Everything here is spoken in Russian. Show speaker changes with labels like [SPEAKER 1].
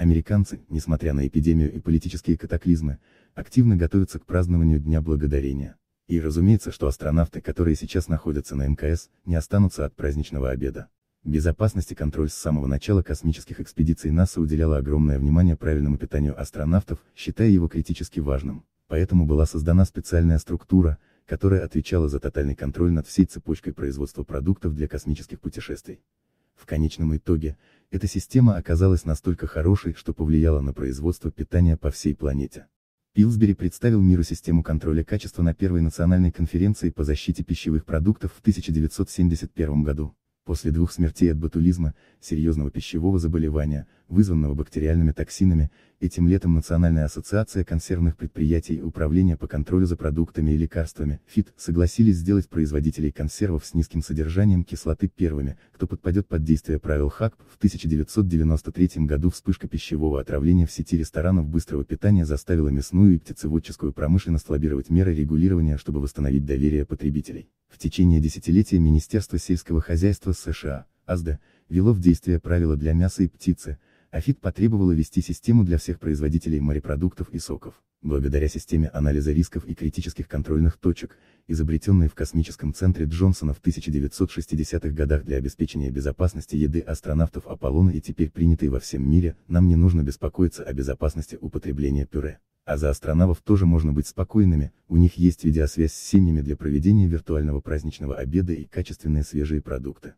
[SPEAKER 1] Американцы, несмотря на эпидемию и политические катаклизмы, активно готовятся к празднованию Дня Благодарения. И разумеется, что астронавты, которые сейчас находятся на МКС, не останутся от праздничного обеда. Безопасность и контроль с самого начала космических экспедиций НАСА уделяла огромное внимание правильному питанию астронавтов, считая его критически важным. Поэтому была создана специальная структура, которая отвечала за тотальный контроль над всей цепочкой производства продуктов для космических путешествий. В конечном итоге, эта система оказалась настолько хорошей, что повлияла на производство питания по всей планете. Пилсбери представил миру систему контроля качества на первой национальной конференции по защите пищевых продуктов в 1971 году. После двух смертей от ботулизма, серьезного пищевого заболевания, вызванного бактериальными токсинами, этим летом Национальная ассоциация консервных предприятий и Управление по контролю за продуктами и лекарствами, ФИТ, согласились сделать производителей консервов с низким содержанием кислоты первыми, кто подпадет под действие правил ХАКП. В 1993 году вспышка пищевого отравления в сети ресторанов быстрого питания заставила мясную и птицеводческую промышленность лоббировать меры регулирования, чтобы восстановить доверие потребителей. В течение десятилетия Министерство сельского хозяйства США, АСД, вело в действие правила для мяса и птицы, АФИД потребовала ввести систему для всех производителей морепродуктов и соков. Благодаря системе анализа рисков и критических контрольных точек, изобретенной в космическом центре Джонсона в 1960-х годах для обеспечения безопасности еды астронавтов Аполлона и теперь принятой во всем мире, нам не нужно беспокоиться о безопасности употребления пюре. А за астронавтов тоже можно быть спокойными, у них есть видеосвязь с семьями для проведения виртуального праздничного обеда и качественные свежие продукты.